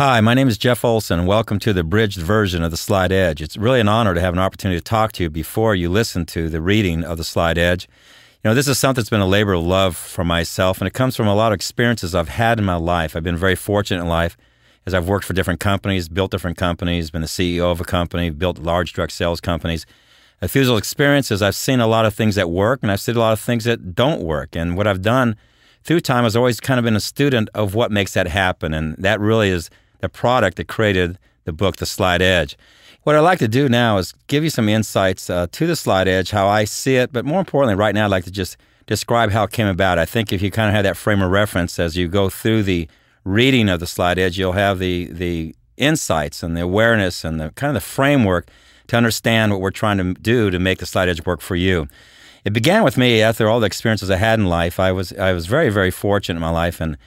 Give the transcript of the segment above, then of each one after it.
Hi, my name is Jeff Olson, and welcome to the bridged version of the Slight Edge. It's really an honor to have an opportunity to talk to you before you listen to the reading of the Slight Edge. You know, this is something that's been a labor of love for myself, and it comes from a lot of experiences I've had in my life. I've been very fortunate in life as I've worked for different companies, built different companies, been the CEO of a company, built large direct sales companies. Uh, through those experiences, I've seen a lot of things that work, and I've seen a lot of things that don't work. And what I've done through time has always kind of been a student of what makes that happen, and that really is the product that created the book, The Slight Edge. What I'd like to do now is give you some insights uh, to the Slight Edge, how I see it, but more importantly, right now, I'd like to just describe how it came about. I think if you kind of have that frame of reference as you go through the reading of the Slight Edge, you'll have the the insights and the awareness and the kind of the framework to understand what we're trying to do to make the Slight Edge work for you. It began with me after all the experiences I had in life. I was I was very very fortunate in my life and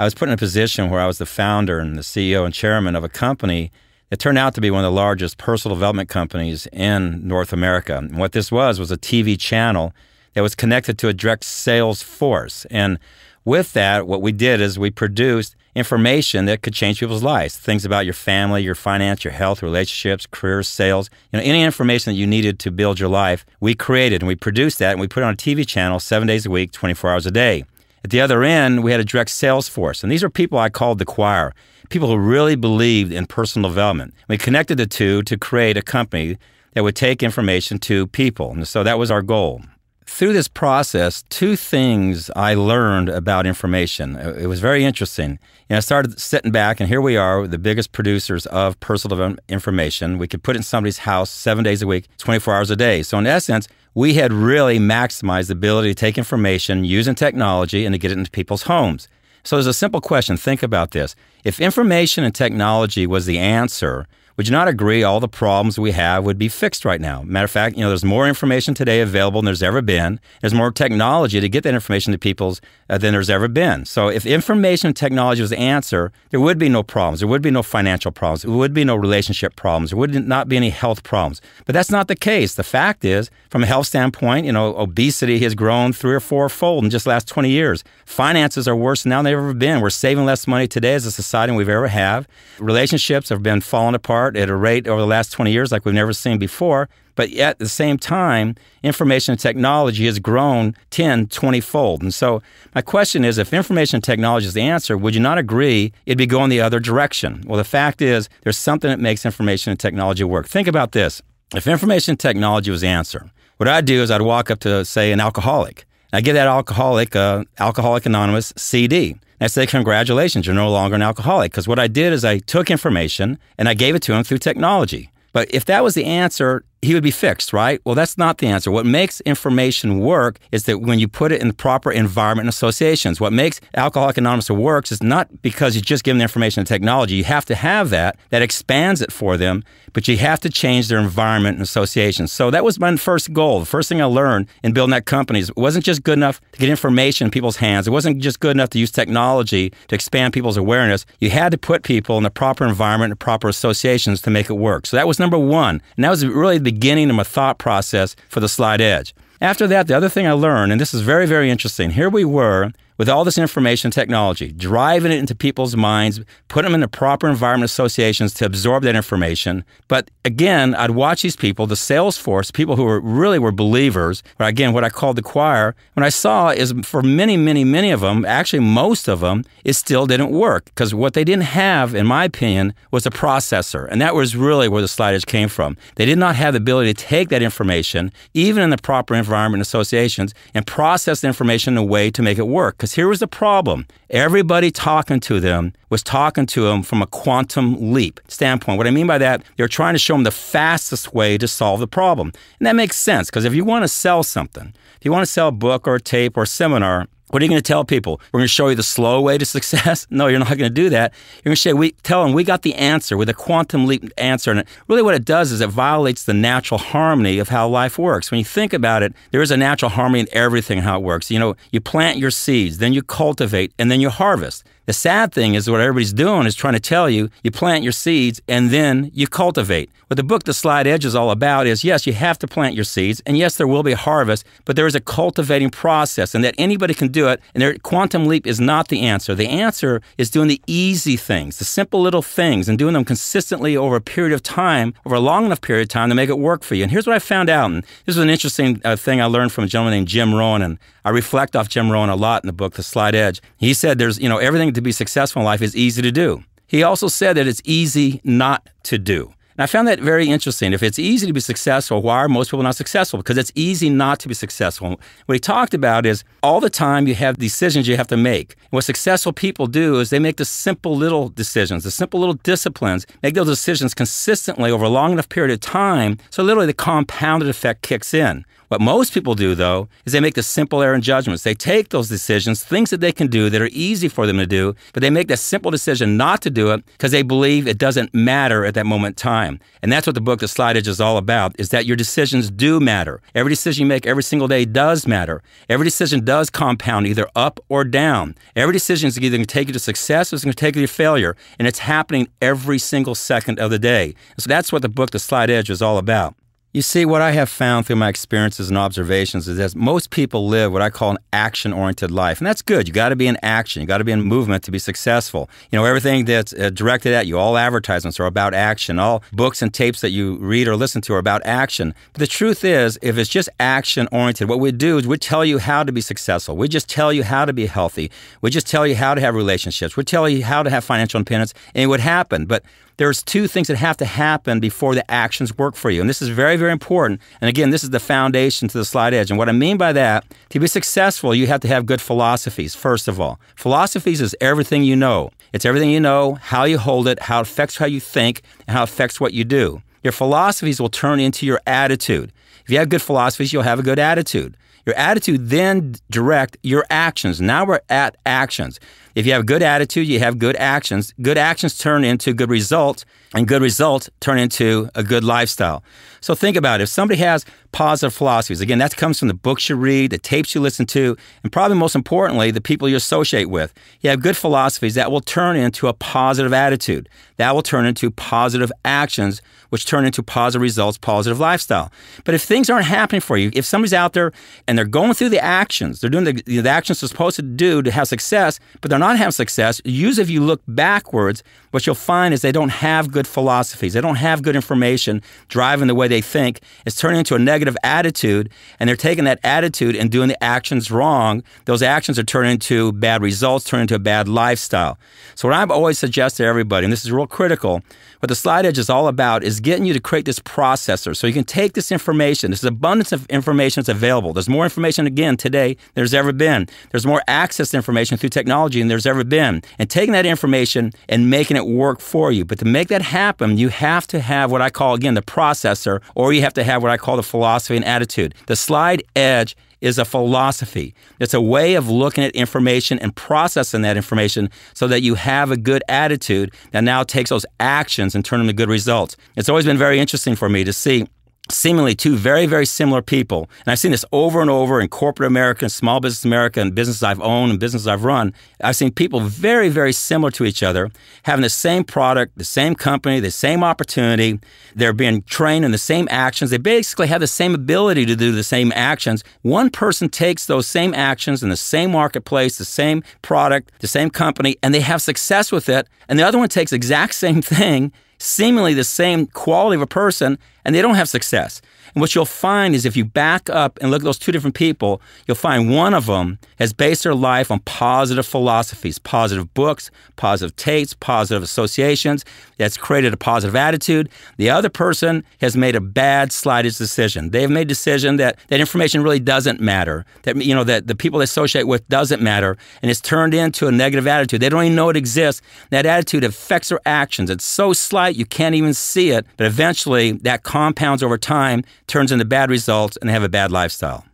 I was put in a position where I was the founder and the CEO and chairman of a company that turned out to be one of the largest personal development companies in North America. And what this was was a TV channel that was connected to a direct sales force. And with that, what we did is we produced information that could change people's lives. Things about your family, your finance, your health, relationships, career, sales, you know, any information that you needed to build your life, we created and we produced that and we put it on a TV channel seven days a week, 24 hours a day. At the other end, we had a direct sales force. And these are people I called the choir, people who really believed in personal development. We connected the two to create a company that would take information to people. And so that was our goal. Through this process, two things I learned about information. Uh, it was very interesting. And I started sitting back, and here we are, the biggest producers of personal information. We could put it in somebody's house seven days a week, 24 hours a day. So, in essence, we had really maximized the ability to take information using technology and to get it into people's homes. So there's a simple question. Think about this. If information and technology was the answer, would you not agree all the problems we have would be fixed right now? Matter of fact, you know, there's more information today available than there's ever been. There's more technology to get that information to people uh, than there's ever been. So if information technology was the answer, there would be no problems. There would be no financial problems. There would be no relationship problems. There would not be any health problems. But that's not the case. The fact is, from a health standpoint, you know, obesity has grown three or four fold in just the last 20 years. Finances are worse now than they've ever been. We're saving less money today as a society than we've ever have. Relationships have been falling apart at a rate over the last 20 years like we've never seen before. But at the same time, information technology has grown 10, 20 fold. And so my question is if information technology is the answer, would you not agree it'd be going the other direction? Well, the fact is there's something that makes information and technology work. Think about this. If information technology was the answer, what I'd do is I'd walk up to, say, an alcoholic. I give that alcoholic, uh, Alcoholic Anonymous CD. And I say, Congratulations, you're no longer an alcoholic. Because what I did is I took information and I gave it to him through technology. But if that was the answer, he would be fixed, right? Well, that's not the answer. What makes information work is that when you put it in the proper environment and associations, what makes Alcoholic Anonymous works is not because you just give them the information and technology. You have to have that, that expands it for them, but you have to change their environment and associations. So that was my first goal. The first thing I learned in building that company is it wasn't just good enough to get information in people's hands. It wasn't just good enough to use technology to expand people's awareness. You had to put people in the proper environment and proper associations to make it work. So that was number one. And that was really the beginning of my thought process for the slight Edge. After that, the other thing I learned, and this is very, very interesting, here we were with all this information technology, driving it into people's minds, put them in the proper environment associations to absorb that information. But again, I'd watch these people, the sales force, people who were really were believers, or again, what I called the choir, what I saw is for many, many, many of them, actually most of them, it still didn't work because what they didn't have, in my opinion, was a processor. And that was really where the Slight came from. They did not have the ability to take that information, even in the proper environment associations, and process the information in a way to make it work. Because here was the problem. Everybody talking to them was talking to them from a quantum leap standpoint. What I mean by that, they're trying to show them the fastest way to solve the problem. And that makes sense because if you want to sell something, if you want to sell a book or a tape or a seminar, what are you going to tell people? We're going to show you the slow way to success? No, you're not going to do that. You're going to say, we tell them we got the answer with a quantum leap answer. And really what it does is it violates the natural harmony of how life works. When you think about it, there is a natural harmony in everything how it works. You know, you plant your seeds, then you cultivate, and then you harvest. The sad thing is what everybody's doing is trying to tell you you plant your seeds and then you cultivate. What the book The Slight Edge is all about is yes, you have to plant your seeds, and yes, there will be a harvest, but there is a cultivating process, and that anybody can do it. And their quantum leap is not the answer. The answer is doing the easy things, the simple little things, and doing them consistently over a period of time, over a long enough period of time to make it work for you. And here's what I found out, and this was an interesting uh, thing I learned from a gentleman named Jim Rohn and I reflect off Jim Rohn a lot in the book The Slight Edge. He said there's, you know, everything to be successful in life is easy to do. He also said that it's easy not to do. And I found that very interesting. If it's easy to be successful, why are most people not successful? Because it's easy not to be successful. What he talked about is all the time you have decisions you have to make. And what successful people do is they make the simple little decisions, the simple little disciplines, make those decisions consistently over a long enough period of time. So literally the compounded effect kicks in. What most people do, though, is they make the simple error in judgments. They take those decisions, things that they can do that are easy for them to do, but they make the simple decision not to do it because they believe it doesn't matter at that moment in time. And that's what the book, The Slight Edge, is all about, is that your decisions do matter. Every decision you make every single day does matter. Every decision does compound either up or down. Every decision is either going to take you to success or it's going to take you to failure. And it's happening every single second of the day. so that's what the book, The Slight Edge, is all about. You see, what I have found through my experiences and observations is that most people live what I call an action oriented life. And that's good. You got to be in action. You got to be in movement to be successful. You know, everything that's uh, directed at you, all advertisements are about action. All books and tapes that you read or listen to are about action. But the truth is, if it's just action oriented, what we do is we tell you how to be successful. We just tell you how to be healthy. We just tell you how to have relationships. We tell you how to have financial independence, and it would happen. But there's two things that have to happen before the actions work for you. And this is very, very important. And again, this is the foundation to the slight edge. And what I mean by that, to be successful, you have to have good philosophies, first of all. Philosophies is everything you know. It's everything you know, how you hold it, how it affects how you think, and how it affects what you do. Your philosophies will turn into your attitude. If you have good philosophies, you'll have a good attitude. Your attitude then direct your actions. Now we're at actions. If you have a good attitude, you have good actions. Good actions turn into good results, and good results turn into a good lifestyle. So think about it. If somebody has positive philosophies, again, that comes from the books you read, the tapes you listen to, and probably most importantly, the people you associate with. You have good philosophies that will turn into a positive attitude. That will turn into positive actions, which turn into positive results, positive lifestyle. But if things aren't happening for you, if somebody's out there and they're going through the actions, they're doing the, the actions they're supposed to do to have success, but they're not have success, usually if you look backwards, what you'll find is they don't have good philosophies. They don't have good information driving the way they think. It's turning into a negative attitude, and they're taking that attitude and doing the actions wrong. Those actions are turning into bad results, turning into a bad lifestyle. So, what I've always suggested to everybody, and this is real critical, what the slight Edge is all about is getting you to create this processor so you can take this information, this abundance of information that's available. There's more information again today than there's ever been. There's more access to information through technology there's ever been. And taking that information and making it work for you. But to make that happen, you have to have what I call, again, the processor, or you have to have what I call the philosophy and attitude. The slight Edge is a philosophy. It's a way of looking at information and processing that information so that you have a good attitude that now takes those actions and turn them to good results. It's always been very interesting for me to see seemingly two very, very similar people. And I've seen this over and over in corporate America, and small business America, and businesses I've owned and businesses I've run. I've seen people very, very similar to each other, having the same product, the same company, the same opportunity. They're being trained in the same actions. They basically have the same ability to do the same actions. One person takes those same actions in the same marketplace, the same product, the same company, and they have success with it. And the other one takes the exact same thing seemingly the same quality of a person and they don't have success. And what you'll find is if you back up and look at those two different people, you'll find one of them has based their life on positive philosophies, positive books, positive tastes, positive associations. That's created a positive attitude. The other person has made a bad, slighted decision. They've made a decision that that information really doesn't matter. That you know that the people they associate with doesn't matter, and it's turned into a negative attitude. They don't even know it exists. That attitude affects their actions. It's so slight you can't even see it, but eventually that compounds over time, turns into bad results, and they have a bad lifestyle.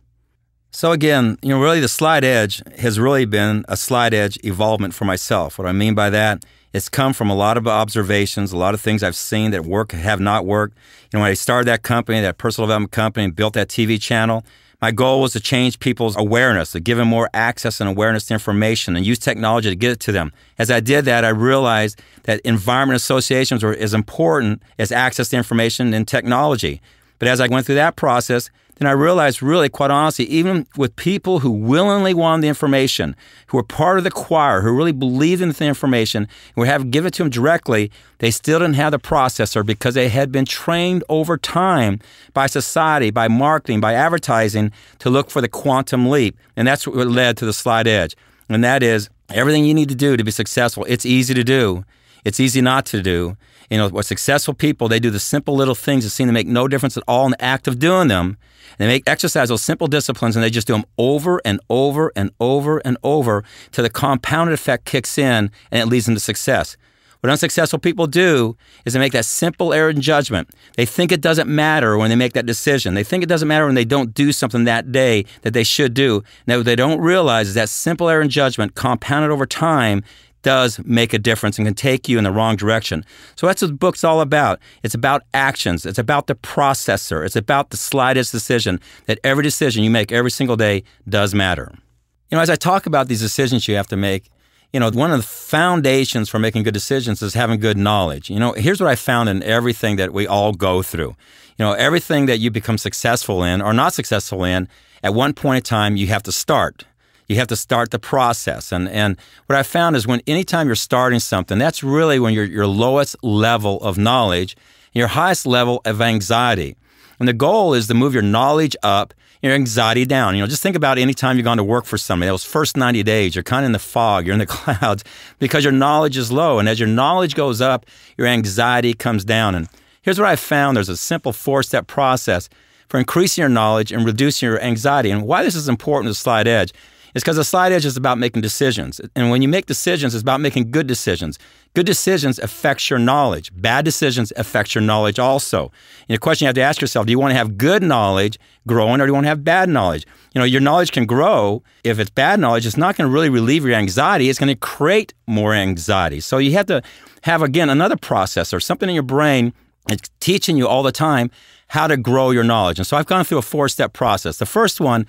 So again, you know, really the slight edge has really been a slight edge evolvement for myself. What I mean by that, it's come from a lot of observations, a lot of things I've seen that work have not worked. You know, when I started that company, that personal development company, and built that TV channel, My goal was to change people's awareness, to give them more access and awareness to information and use technology to get it to them. As I did that, I realized that environment associations were as important as access to information and technology. But as I went through that process, then I realized really, quite honestly, even with people who willingly wanted the information, who were part of the choir, who really believed in the information, and would have given it to them directly, they still didn't have the processor because they had been trained over time by society, by marketing, by advertising to look for the quantum leap. And that's what led to the slight edge. And that is everything you need to do to be successful. It's easy to do. It's easy not to do. You know, what successful people, they do the simple little things that seem to make no difference at all in the act of doing them. And they make exercise those simple disciplines and they just do them over and over and over and over till the compounded effect kicks in and it leads them to success. What unsuccessful people do is they make that simple error in judgment. They think it doesn't matter when they make that decision. They think it doesn't matter when they don't do something that day that they should do. Now, what they don't realize is that simple error in judgment compounded over time does make a difference and can take you in the wrong direction. So that's what the book's all about. It's about actions. It's about the processor. It's about the slightest decision that every decision you make every single day does matter. You know, as I talk about these decisions you have to make, you know, one of the foundations for making good decisions is having good knowledge. You know, here's what I found in everything that we all go through. You know, everything that you become successful in or not successful in, at one point in time, you have to start. You have to start the process. And, and what I found is when anytime you're starting something, that's really when you're your lowest level of knowledge, your highest level of anxiety. And the goal is to move your knowledge up, your anxiety down. You know, just think about any time you've gone to work for somebody. Those first 90 days, you're kind of in the fog, you're in the clouds because your knowledge is low. And as your knowledge goes up, your anxiety comes down. And here's what I found there's a simple four step process for increasing your knowledge and reducing your anxiety. And why this is important to Slight Edge is because the slight edge is about making decisions. And when you make decisions, it's about making good decisions. Good decisions affects your knowledge. Bad decisions affects your knowledge also. And the question you have to ask yourself, do you want to have good knowledge growing or do you want to have bad knowledge? You know, your knowledge can grow. If it's bad knowledge, it's not going to really relieve your anxiety. It's going to create more anxiety. So you have to have, again, another process or something in your brain it's teaching you all the time how to grow your knowledge. And so I've gone through a four step process. The first one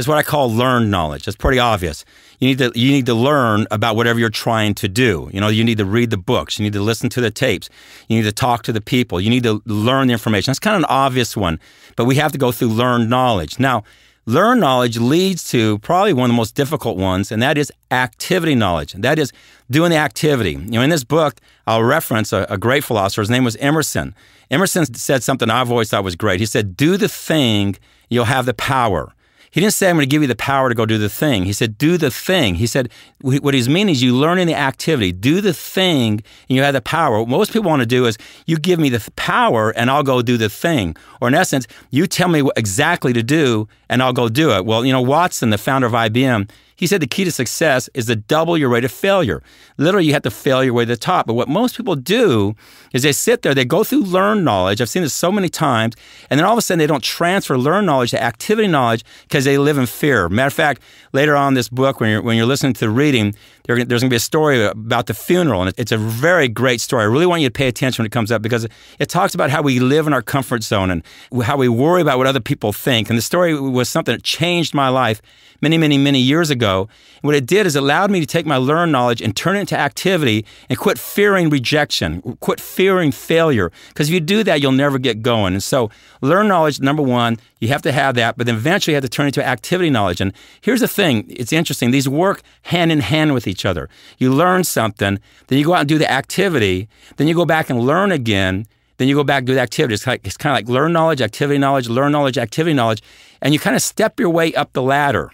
is what I call learned knowledge. It's pretty obvious. You need to you need to learn about whatever you're trying to do. You know, you need to read the books, you need to listen to the tapes, you need to talk to the people, you need to learn the information. That's kind of an obvious one, but we have to go through learned knowledge. Now, learned knowledge leads to probably one of the most difficult ones, and that is activity knowledge. That is doing the activity. You know, in this book, I'll reference a, a great philosopher. His name was Emerson. Emerson said something I've always thought was great. He said, "Do the thing, you'll have the power." He didn't say, I'm going to give you the power to go do the thing. He said, do the thing. He said, what he's meaning is you learn in the activity, do the thing, and you have the power. What most people want to do is you give me the power and I'll go do the thing. Or in essence, you tell me what exactly to do and I'll go do it. Well, you know, Watson, the founder of IBM, he said the key to success is to double your rate of failure. Literally, you have to fail your way to the top. But what most people do is they sit there, they go through learned knowledge. I've seen this so many times, and then all of a sudden they don't transfer learned knowledge to activity knowledge because they live in fear. Matter of fact, later on in this book, when you're, when you're listening to the reading, there's going to be a story about the funeral, and it's a very great story. I really want you to pay attention when it comes up because it talks about how we live in our comfort zone and how we worry about what other people think. And the story was something that changed my life many, many, many years ago. And what it did is it allowed me to take my learned knowledge and turn it into activity and quit fearing rejection, quit fearing failure. Because if you do that, you'll never get going. And so, learn knowledge, number one, you have to have that, but then eventually you have to turn it into activity knowledge. And here's the thing it's interesting, these work hand in hand with each other. You learn something, then you go out and do the activity, then you go back and learn again then you go back and do the activity. It's, like, it's kind of like learn knowledge, activity knowledge, learn knowledge, activity knowledge, and you kind of step your way up the ladder.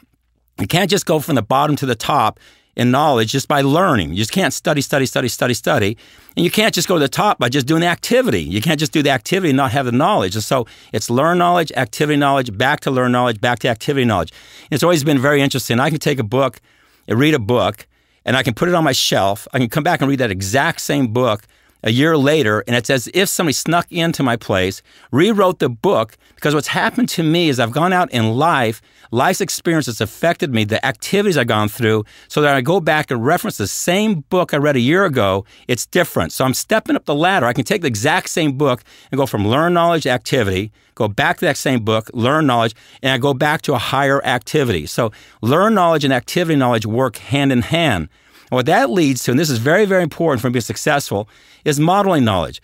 You can't just go from the bottom to the top in knowledge just by learning. You just can't study, study, study, study, study. And you can't just go to the top by just doing the activity. You can't just do the activity and not have the knowledge. And so it's learn knowledge, activity knowledge, back to learn knowledge, back to activity knowledge. It's always been very interesting. I can take a book read a book, and I can put it on my shelf. I can come back and read that exact same book a year later, and it's as if somebody snuck into my place, rewrote the book, because what's happened to me is I've gone out in life, life's experience has affected me, the activities I've gone through, so that I go back and reference the same book I read a year ago, it's different. So I'm stepping up the ladder. I can take the exact same book and go from learn knowledge to activity, go back to that same book, learn knowledge, and I go back to a higher activity. So learn knowledge and activity knowledge work hand in hand. And what that leads to, and this is very, very important for being successful, is modeling knowledge.